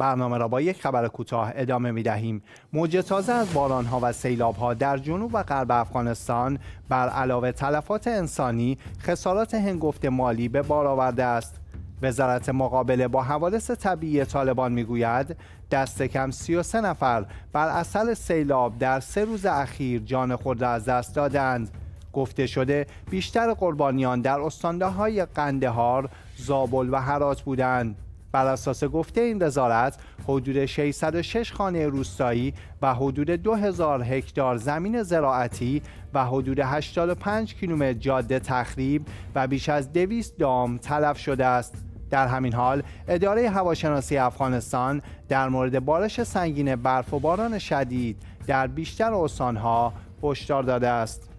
برنامه را با یک خبر کوتاه ادامه می دهیم. موج تازه از بارانها و سیلابها در جنوب و غرب افغانستان بر علاوه تلفات انسانی خسارات هنگفت مالی به بار آورده است. وزارت مقابله با حوادث طبیعی طالبان می‌گوید دست کم 33 نفر بر اثر سیلاب در سه روز اخیر جان خود را از دست دادند. گفته شده بیشتر قربانیان در استانده های قندهار، زابل و هرات بودند. بر اساس گفته این وزارت حدود 606 خانه روستایی و حدود 2000 هکتار زمین زراعتی و حدود 85 کیلومتر جاده تخریب و بیش از 200 دام تلف شده است. در همین حال اداره هواشناسی افغانستان در مورد بارش سنگین برف و باران شدید در بیشتر استانها هشدار داده است.